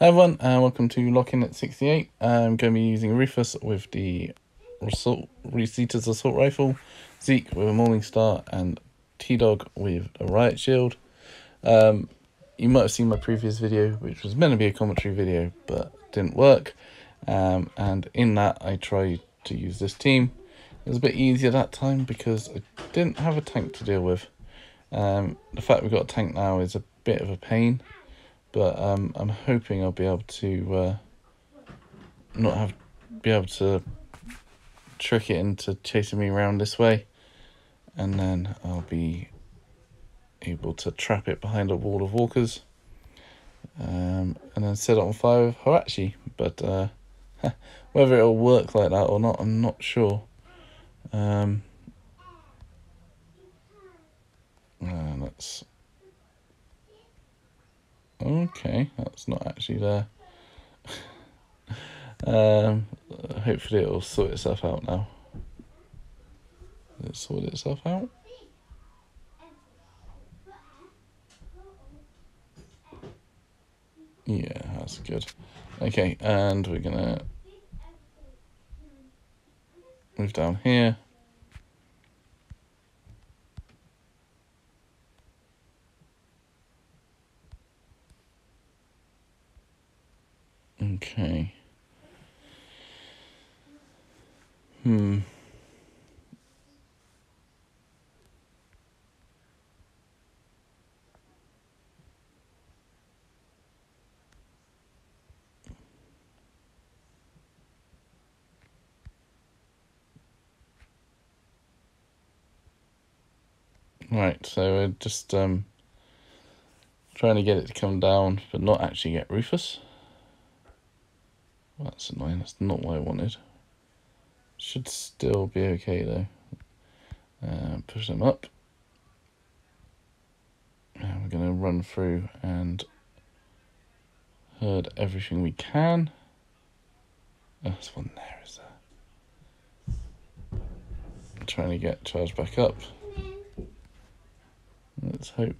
Hi everyone, and welcome to Locking at 68. I'm going to be using Rufus with the assault, Rosita's assault rifle, Zeke with a Morningstar, and T-Dog with a Riot Shield. Um, you might have seen my previous video, which was meant to be a commentary video, but didn't work. Um, and in that, I tried to use this team. It was a bit easier that time because I didn't have a tank to deal with. Um, the fact we've got a tank now is a bit of a pain, but um, I'm hoping I'll be able to uh, not have be able to trick it into chasing me around this way, and then I'll be able to trap it behind a wall of walkers, um, and then set it on fire with Horachi. But uh, whether it'll work like that or not, I'm not sure. Um, and that's okay. That's not actually there. um, hopefully it'll sort itself out now. It sort itself out? Yeah, that's good. Okay, and we're gonna move down here. Okay. Hmm. Right, so we're just um, trying to get it to come down, but not actually get Rufus. That's annoying, that's not what I wanted. Should still be okay though. Uh, push them up. And we're going to run through and herd everything we can. Oh, there's one there, is there? I'm trying to get charged back up. Let's hope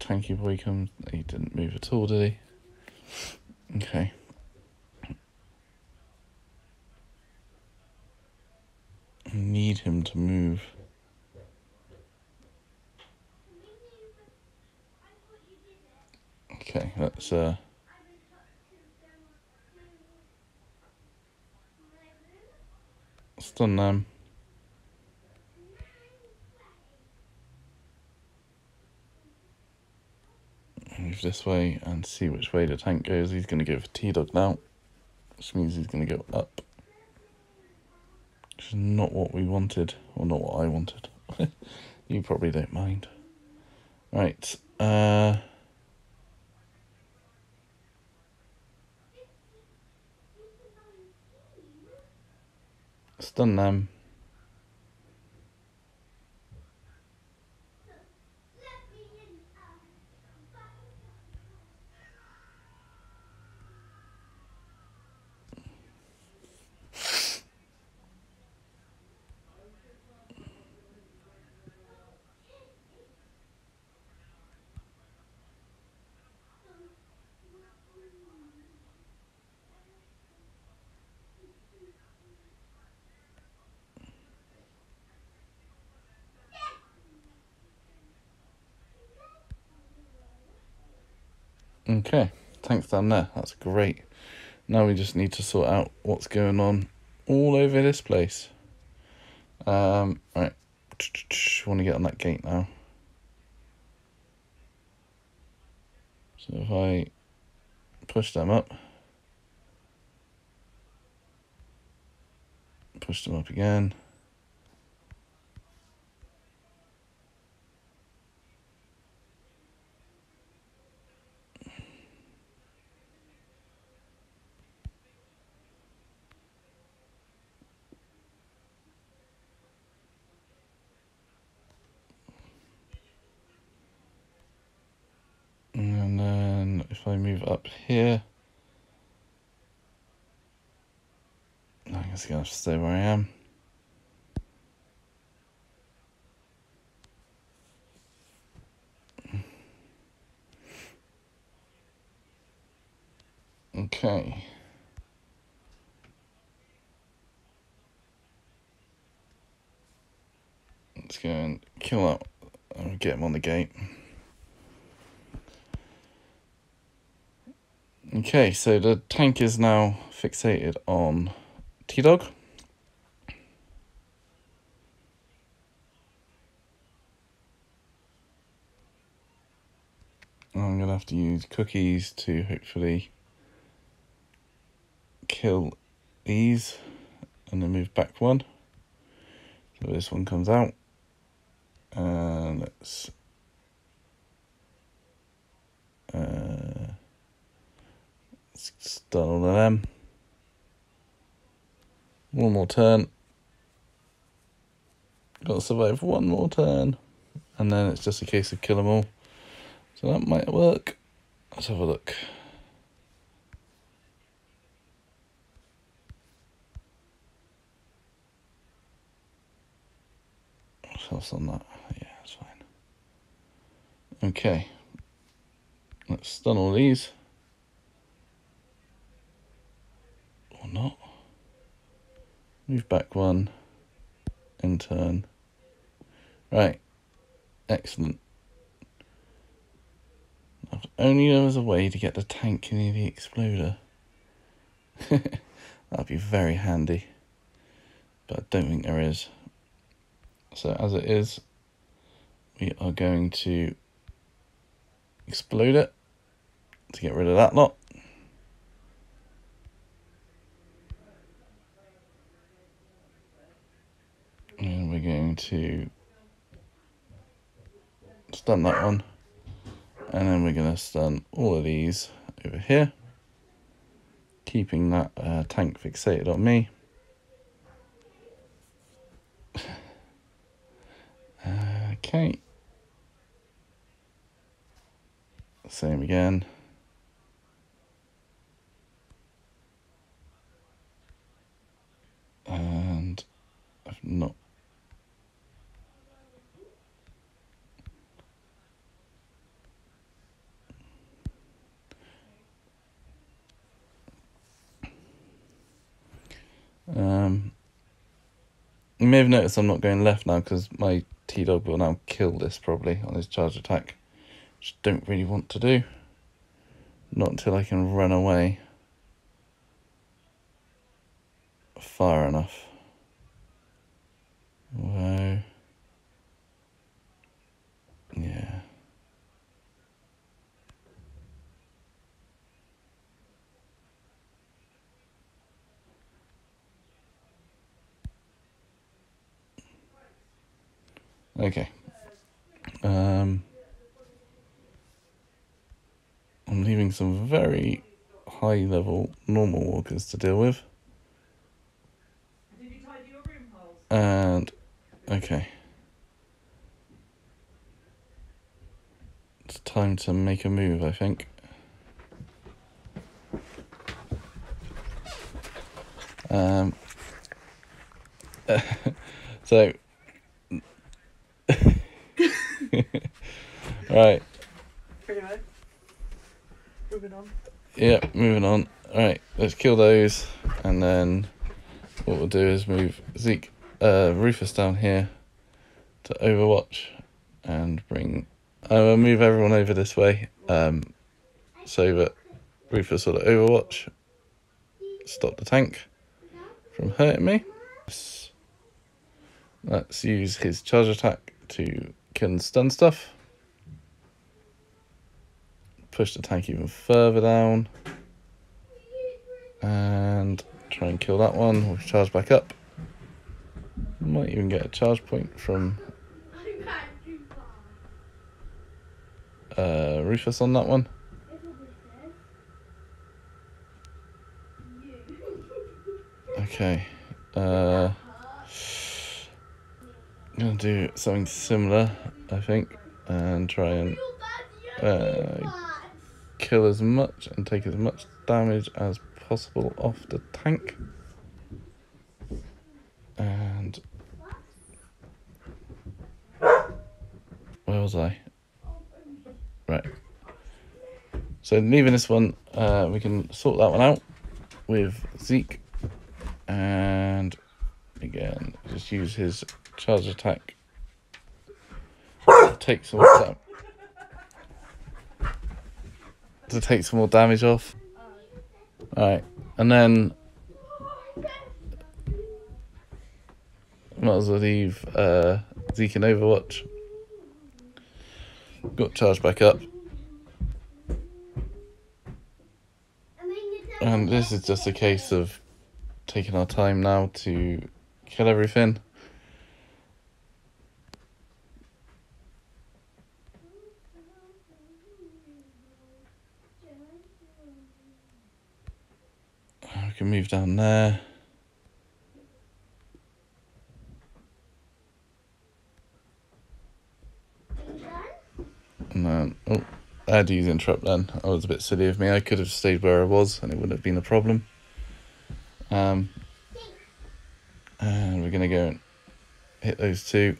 Tanky Boy comes. He didn't move at all, did he? Okay. need him to move. Okay, let's uh stun them. Move this way and see which way the tank goes. He's going to go for T-Dog now, which means he's going to go up. Which is not what we wanted, or not what I wanted. you probably don't mind. Right, uh... Stun them. Okay, tanks down there. That's great. Now we just need to sort out what's going on all over this place. Um, right. Want to get on that gate now. So if I push them up, push them up again. If I move up here, I guess I'm going to have to stay where I am. Okay. Let's go and kill that and get him on the gate. Okay, so the tank is now fixated on T-Dog. I'm going to have to use cookies to hopefully kill these and then move back one. So this one comes out. And let's uh, start all of them. One more turn. Got to survive one more turn. And then it's just a case of kill them all. So that might work. Let's have a look. What else on that? Yeah, that's fine. Okay. Let's stun all these. Or not. Move back one. In turn. Right. Excellent. If only there was a way to get the tank near the exploder. That'd be very handy. But I don't think there is. So as it is, we are going to explode it to get rid of that lot. And we're going to stun that one. And then we're going to stun all of these over here. Keeping that uh, tank fixated on me. okay. Same again. And I've not Um, you may have noticed I'm not going left now because my T-Dog will now kill this probably on his charge attack. Which I don't really want to do. Not until I can run away far enough. Whoa. Okay. Um, I'm leaving some very high level normal walkers to deal with. And, okay. It's time to make a move, I think. Um, so right. Anyway, moving on. Yeah, moving on. Alright, let's kill those. And then what we'll do is move Zeke, uh, Rufus down here to Overwatch and bring. I will move everyone over this way um, so that Rufus will Overwatch stop the tank from hurting me. Let's use his charge attack to kill and stun stuff. Push the tank even further down. And try and kill that one. We'll charge back up. Might even get a charge point from uh, Rufus on that one. Okay. Uh, gonna do something similar, I think, and try and uh, kill as much and take as much damage as possible off the tank. And where was I? Right. So leaving this one, uh, we can sort that one out with Zeke. And again, just use his charge attack. to Take some more to take some more damage off. Alright, and then might as well leave uh, Zeke in Overwatch. Got charged back up. And this is just a case of taking our time now to kill everything. We can move down there. And then, oh, I had to use interrupt then. I was a bit silly of me. I could have stayed where I was and it wouldn't have been a problem. Um, and we're going to go and hit those two.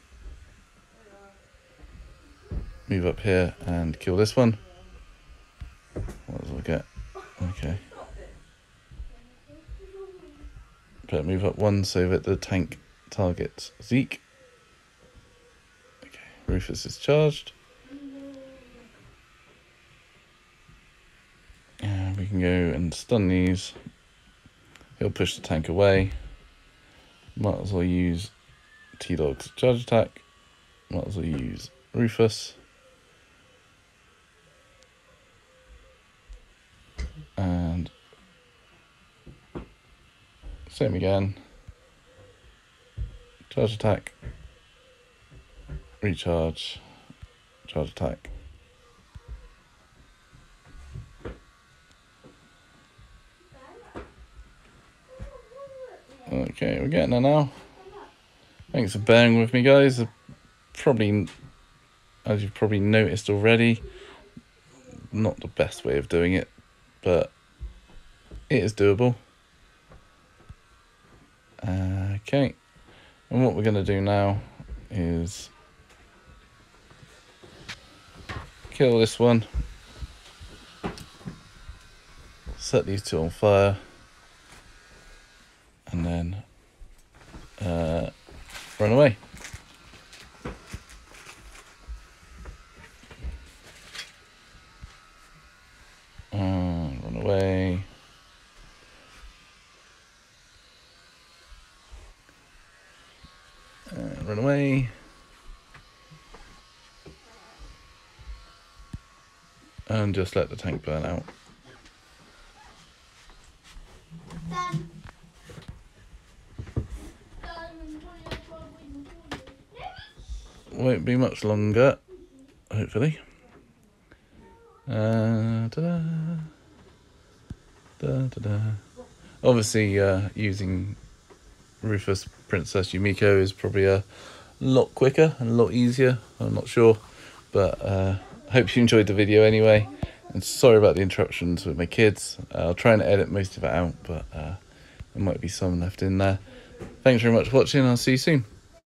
Move up here and kill this one. What does we get? Okay. Move up one so that the tank targets Zeke. Okay, Rufus is charged. And we can go and stun these. He'll push the tank away. Might as well use T-Dog's charge attack. Might as well use Rufus. And same again. Charge attack. Recharge. Charge attack. Okay, we're getting there now. Thanks for bearing with me, guys. Probably, as you've probably noticed already, not the best way of doing it, but it is doable. Okay, and what we're going to do now is kill this one, set these two on fire, and then uh, run away. Uh, run away. Run away. And just let the tank burn out. Won't be much longer, hopefully. Uh, da-da. Da-da-da. Obviously, uh, using Rufus Princess Yumiko is probably a lot quicker and a lot easier. I'm not sure, but uh, I hope you enjoyed the video anyway. And sorry about the interruptions with my kids. Uh, I'll try and edit most of it out, but uh, there might be some left in there. Thanks very much for watching. I'll see you soon.